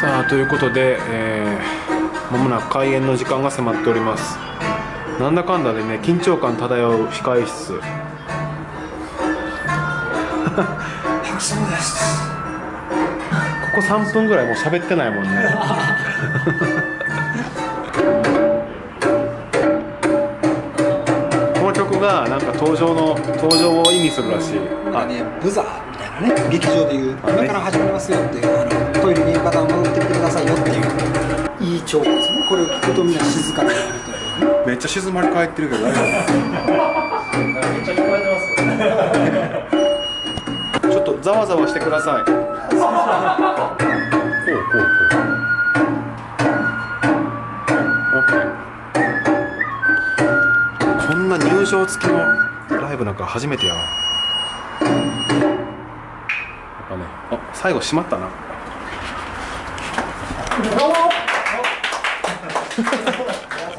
さあということで、えー、もなく開演の時間が迫っております。なんだかんだでね緊張感漂う控え室。ここ3分ぐらいもう喋ってないもんね。この曲がなんか登場の登場を意味するらしい。あねブザーね劇場でいう今から始まりますよっていうあのトイレにバタンを打ってみてくださいよっていう。いい兆候ですね。これを聞くとみんな静かになるというめっちゃ静まり返ってるけど大丈夫めっちゃ聞こえてますちょっとざわざわしてください。こうこうこう。こんな入場付きのライブなんか初めてやわ最後閉まったな。ありが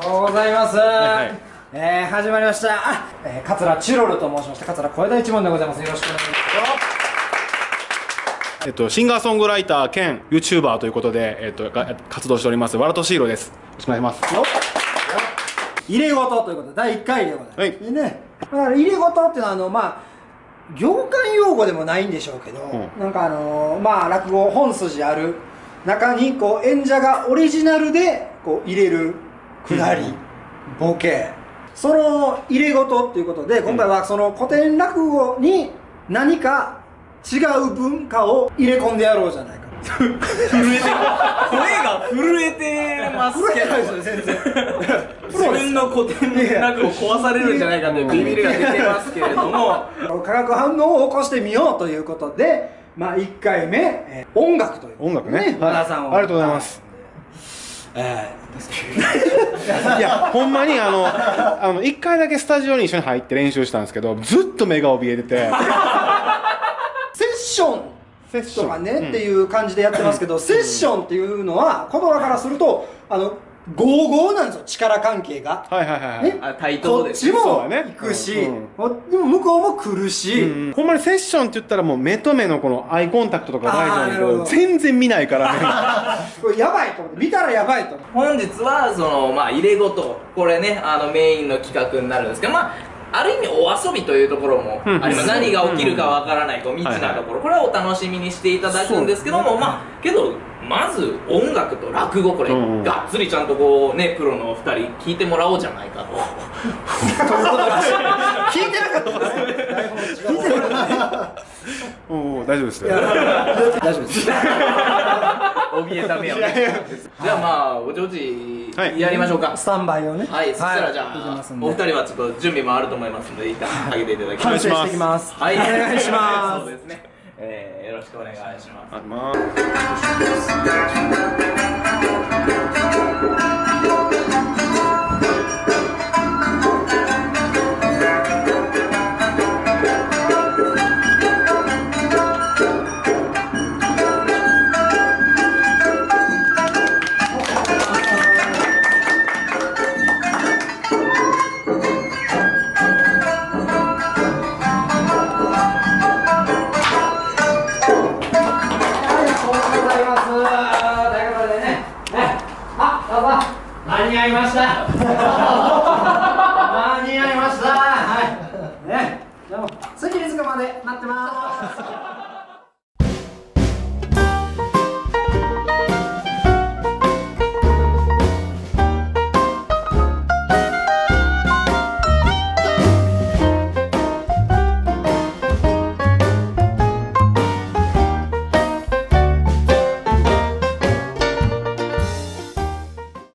とうございます、はい。えー、始まりました。あ、えー、桂チロルと申しまして桂小枝一門でございます。よろしくお願いします。えっと、シンガーソングライター兼 YouTuber ということで、えっと、が活動しておりますわらとシーロです。よろしくお願いします。入れ事ということで第1回でございます、はい。でねだから入れ事っていうのはあのまあ業界用語でもないんでしょうけど、うなんかあのまあ落語本筋ある。中にこう演者がオリジナルでこう入れるくだり、ボケ。その入れ事っていうことで今回はその古典落語に何か違う文化を入れ込んでやろうじゃないか震えて声が震えてますけど全然自分の古典落語壊されるんじゃないかというビビりが出てますけれども化学反応を起こしてみようということで、まあ、1回目、えー音楽という音楽ね。さんをありがとうございます。えいやほんまにあのあの1回だけスタジオに一緒に入って練習したんですけどずっと目が怯えてて。ー セッションセッション。とかね、うんっていう感じでやってますけど、セッションっていうのは言葉からするとあのゴーゴーなんですよ。力関係が。はいはいはいはい、ね。あ対こっ等ですちもそうだね。行くし、うんこでも向こうも来るし、うんうん。ほんまにセッションって言ったらもう目と目のこのアイコンタクトとか大事なんだ全然見ないからね。これやばいと思って。見たらやばいと思って。本日はそのまあ入れ事。これねあのメインの企画になるんですけどまあある意味お遊びというところもあります、うん。何が起きるかわからないこう未知なところ、これはお楽しみにしていただくんですけども、まあけどまず音楽と落語これ、がっつりちゃんとこうねプロのお二人聞いてもらおうじゃないかと。聞いてなかった。聞いてなかった。おうおう大丈夫ですよ大丈夫です。怯えた目をね。じゃあまあおちょちはいやりましょうか。スタンバイをね。はい、そしたらじゃあお二人はちょっと準備もあると思いますので一旦かけてい。ただきます反省してい。きますはい。お願いします。そうですね、えー、よろしくお願いします合いました。間に合いました。はい。ね。でも次いつかまで待ってます。